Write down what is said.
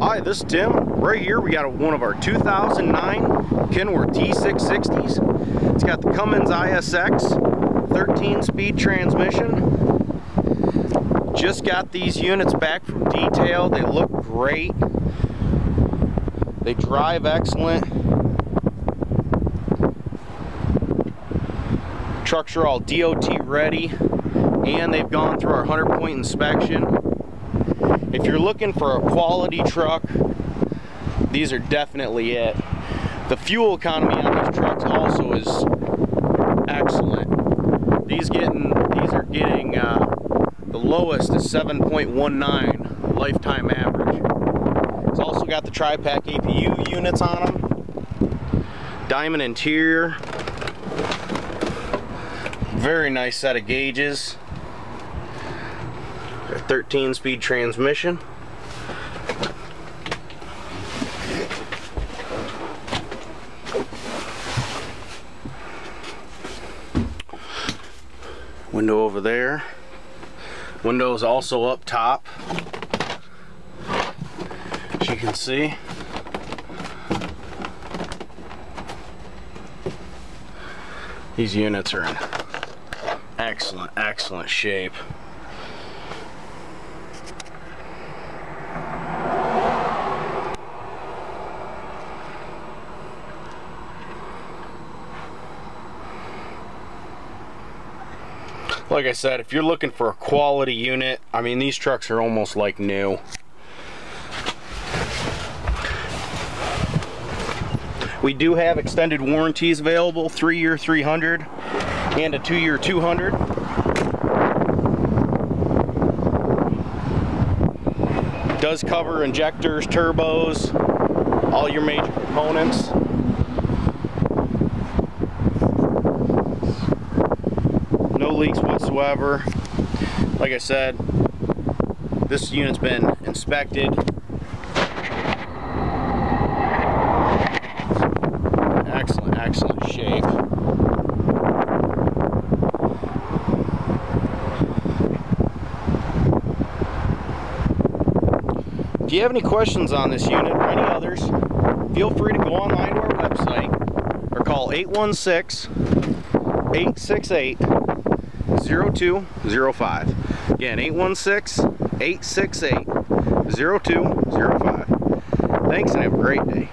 Hi, this is Tim. Right here we got one of our 2009 Kenworth T660s. It's got the Cummins ISX 13 speed transmission. Just got these units back from detail. They look great. They drive excellent. Trucks are all DOT ready and they've gone through our 100 point inspection. If you're looking for a quality truck, these are definitely it. The fuel economy on these trucks also is excellent. These getting these are getting uh, the lowest is 7.19 lifetime average. It's also got the tri-pack APU units on them. Diamond interior. Very nice set of gauges. 13 speed transmission. Window over there. Windows also up top. As you can see. These units are in excellent, excellent shape. Like I said, if you're looking for a quality unit, I mean, these trucks are almost like new. We do have extended warranties available, three year 300 and a two year 200. does cover injectors, turbos, all your major components. Leaks whatsoever. Like I said, this unit's been inspected. Excellent, excellent shape. If you have any questions on this unit or any others, feel free to go online to our website or call 816 868 0205. Again, 816 868 0205. Thanks and have a great day.